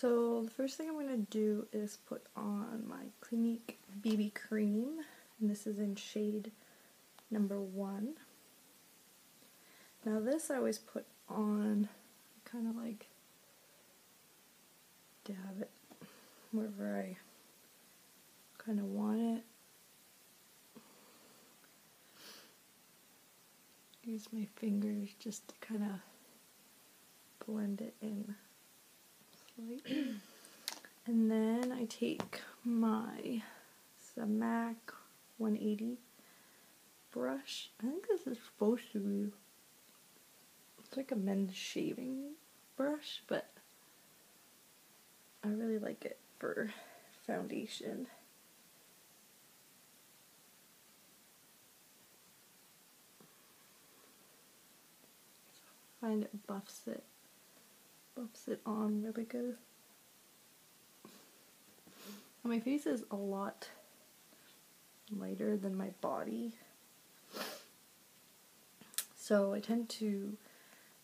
So the first thing I'm going to do is put on my Clinique BB cream, and this is in shade number one. Now this I always put on, kind of like dab it wherever I kind of want it. Use my fingers just to kind of blend it in and then I take my Mac 180 brush. I think this is supposed to be it's like a men's shaving brush, but I really like it for foundation. Find it buffs it buffs it on really good. My face is a lot lighter than my body. So I tend to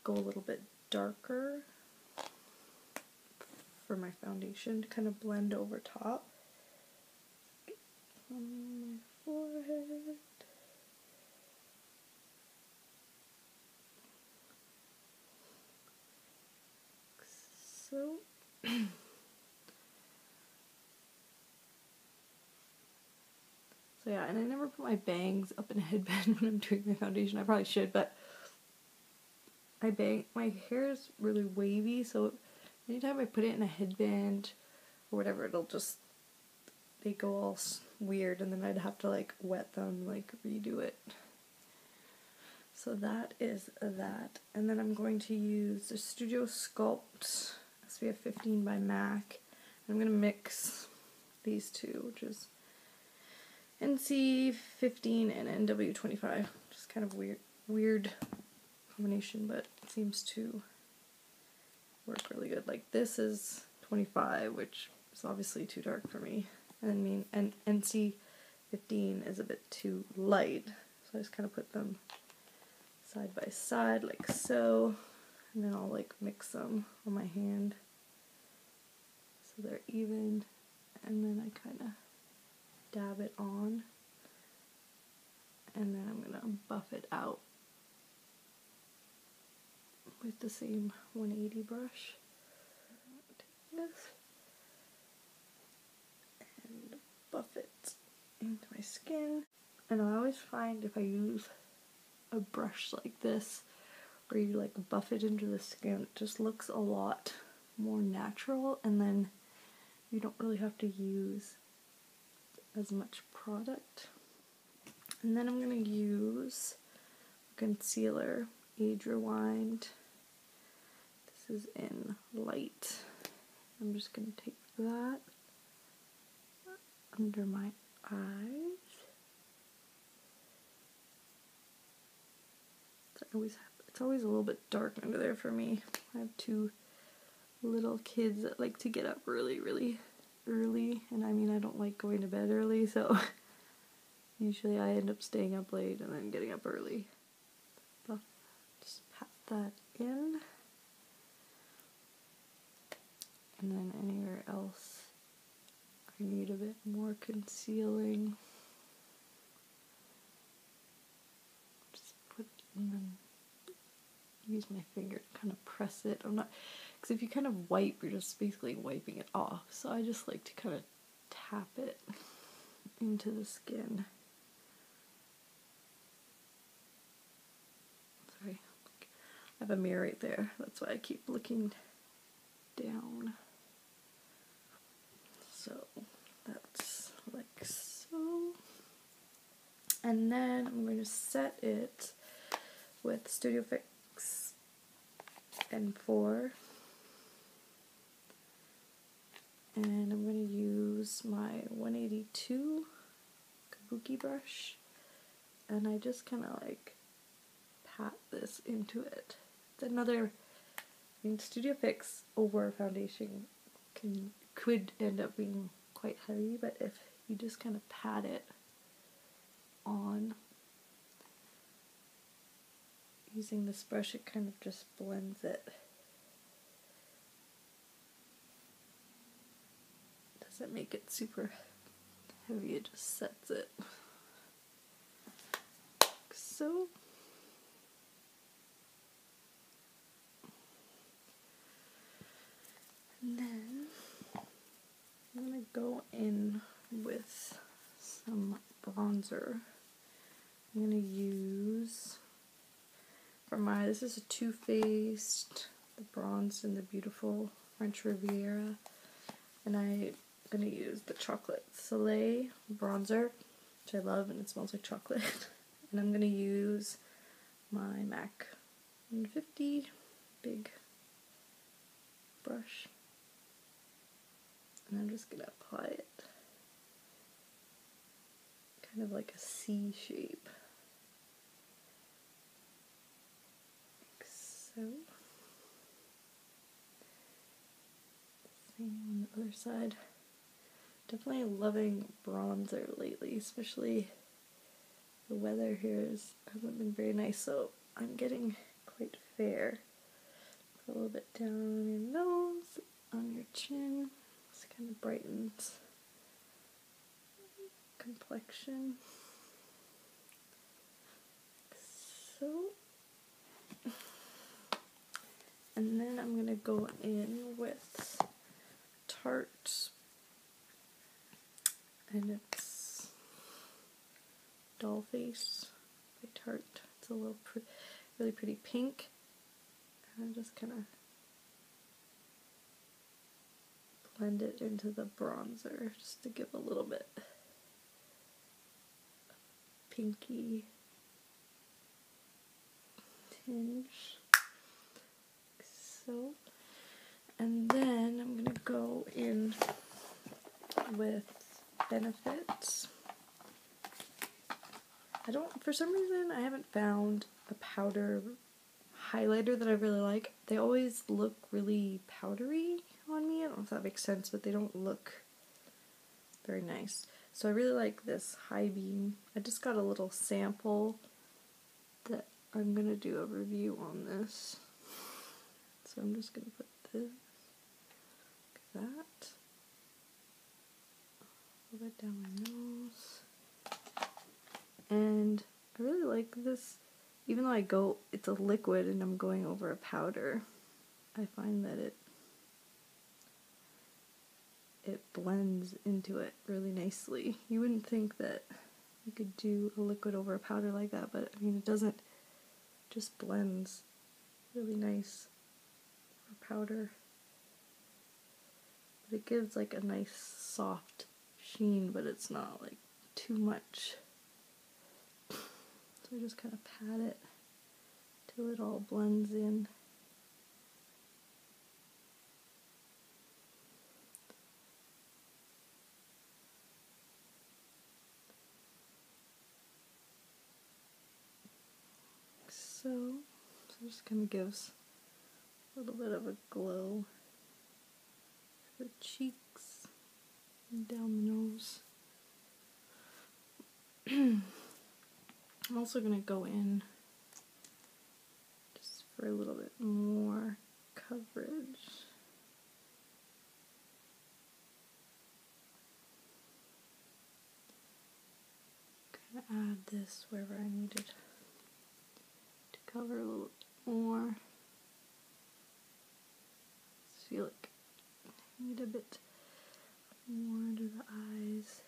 go a little bit darker for my foundation to kind of blend over top. On my forehead. So So yeah, and I never put my bangs up in a headband when I'm doing my foundation. I probably should, but I bang my hair is really wavy, so anytime I put it in a headband or whatever, it'll just they go all weird, and then I'd have to like wet them, like redo it. So that is that, and then I'm going to use the Studio Sculpt SPF 15 by MAC. I'm gonna mix these two, which is NC15 and NW25. Just kind of weird, weird combination, but it seems to work really good. Like this is 25, which is obviously too dark for me. And I mean, and NC15 is a bit too light. So I just kind of put them side by side like so. And then I'll like mix them on my hand so they're even. And then I kind of dab it on and then I'm going to buff it out with the same 180 brush. Take this and buff it into my skin. And I always find if I use a brush like this where you like buff it into the skin, it just looks a lot more natural and then you don't really have to use as much product. And then I'm going to use concealer, Age Rewind. This is in light. I'm just going to take that under my eyes. It's always, it's always a little bit dark under there for me. I have two little kids that like to get up really, really early, and I mean, I don't like going to bed early, so usually I end up staying up late and then getting up early. But just pat that in. And then anywhere else I need a bit more concealing. Just put and then use my finger to kind of press it. I'm not because if you kind of wipe, you're just basically wiping it off. So I just like to kind of tap it into the skin. Sorry. I have a mirror right there. That's why I keep looking down. So that's like so. And then I'm going to set it with Studio Fix N4 and I'm going to use my 182 kabuki brush and I just kind of like pat this into it. It's another, I mean Studio Fix over foundation can could end up being quite heavy but if you just kind of pat it on using this brush it kind of just blends it doesn't make it super heavy, it just sets it. So, and then I'm gonna go in with some bronzer. I'm gonna use for my this is a Too Faced, the bronze and the beautiful French Riviera, and I'm gonna use the Chocolate Soleil bronzer, which I love and it smells like chocolate. and I'm gonna use my MAC 150 big brush, and I'm just gonna apply it kind of like a C shape. Like so. Same on the other side. Definitely loving bronzer lately, especially the weather here is, hasn't been very nice, so I'm getting quite fair. Put a little bit down on your nose, on your chin. This kind of brightens complexion. So, and then I'm going to go in with Tarte, and it's Doll Face by Tarte. It's a little pre really pretty pink. And I'm just kind of blend it into the bronzer just to give a little bit pinky tinge. So, and then I'm gonna go in with Benefits. I don't, for some reason, I haven't found a powder highlighter that I really like. They always look really powdery on me. I don't know if that makes sense, but they don't look very nice. So I really like this high beam. I just got a little sample that I'm going to do a review on this. So I'm just going to put this, like that, bit down my nose. And I really like this, even though I go, it's a liquid and I'm going over a powder, I find that it it blends into it really nicely. You wouldn't think that you could do a liquid over a powder like that, but I mean, it doesn't, just blends really nice for powder. But it gives like a nice soft sheen, but it's not like too much. So I just kind of pat it till it all blends in. so. So just kind of gives a little bit of a glow for the cheeks and down the nose. I'm also going to go in just for a little bit more coverage. Add this wherever I needed to cover a little more. I feel like I need a bit more under the eyes.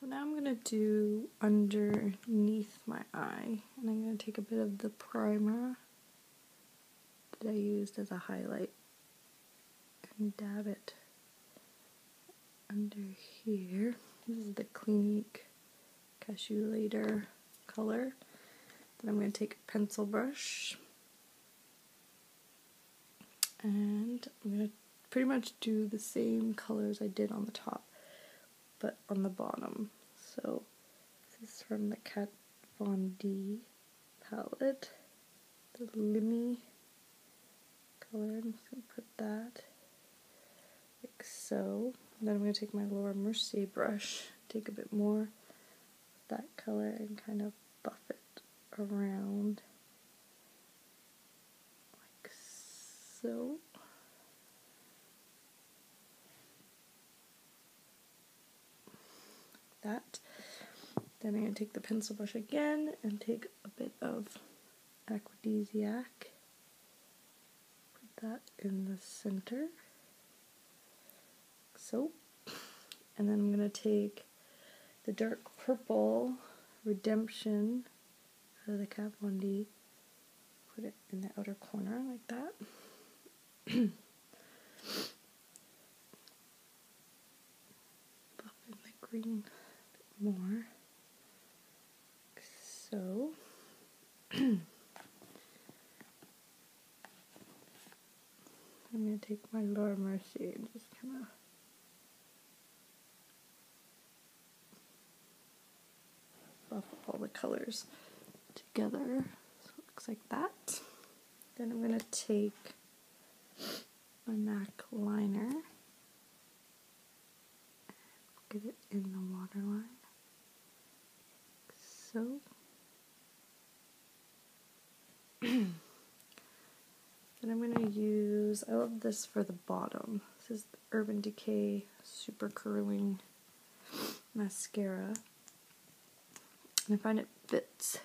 So now I'm going to do underneath my eye, and I'm going to take a bit of the primer that I used as a highlight and dab it under here. This is the Clinique Cassulator color. Then I'm going to take a pencil brush and I'm going to pretty much do the same colors I did on the top but on the bottom. So this is from the Kat Von D palette, the Limmy color. I'm just going to put that like so. Then I'm going to take my Laura Mercier brush, take a bit more of that color and kind of buff it around like so. that. Then I'm going to take the pencil brush again and take a bit of Aquadisiac. That in the center. So. And then I'm going to take the dark purple Redemption out of the Kat Von D. Put it in the outer corner like that. Buff in the green more. So, I'm going to take my Laura Mercier and just kind of buff all the colors together. So it looks like that. Then I'm going to take my MAC liner get it in the waterline. So. then I'm going to use, I love this for the bottom. This is Urban Decay Super Curling Mascara. And I find it fits,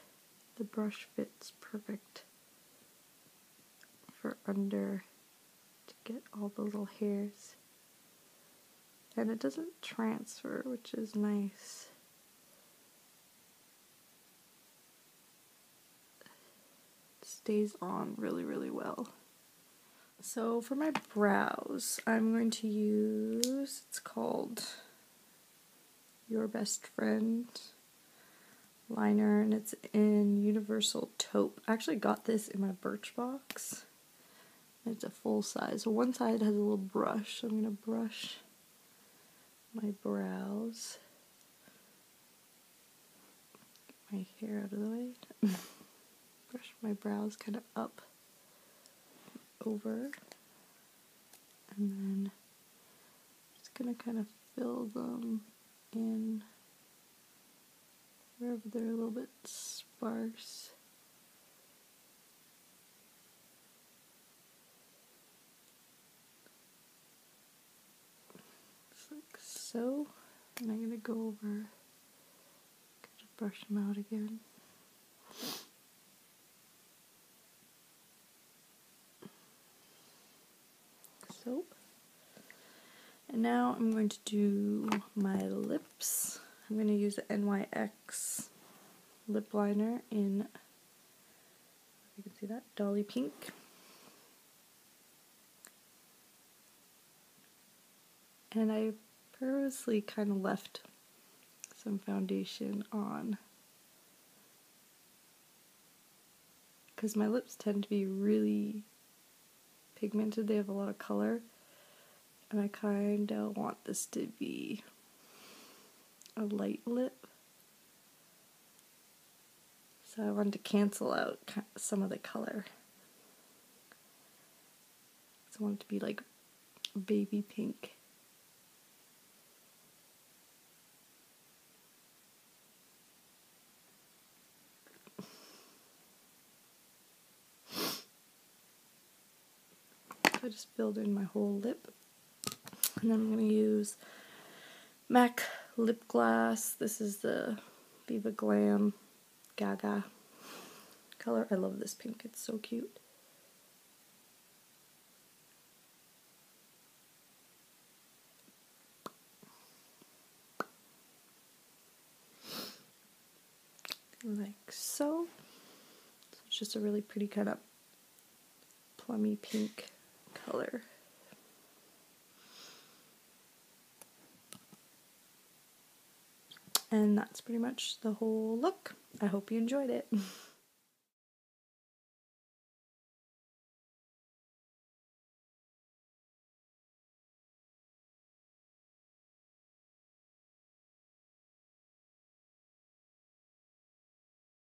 the brush fits perfect for under to get all the little hairs and it doesn't transfer, which is nice. It stays on really, really well. So for my brows, I'm going to use, it's called Your Best Friend liner, and it's in Universal Taupe. I actually got this in my Birchbox. It's a full size. So one side has a little brush. So I'm going to brush my brows. My hair out of the way. Brush my brows kind of up, over, and then just gonna kind of fill them in wherever they're a little bit sparse. Like so. And I'm going to go over, gotta brush them out again. So, and now I'm going to do my lips. I'm going to use the NYX lip liner in, you can see that, Dolly Pink. And I purposely kind of left some foundation on because my lips tend to be really pigmented, they have a lot of color, and I kind of want this to be a light lip. So I wanted to cancel out some of the color. So I want it to be like baby pink. I just filled in my whole lip. And then I'm going to use MAC lip gloss. This is the Viva Glam Gaga color. I love this pink. It's so cute. Like so. so it's just a really pretty kind of plummy pink color. And that's pretty much the whole look. I hope you enjoyed it.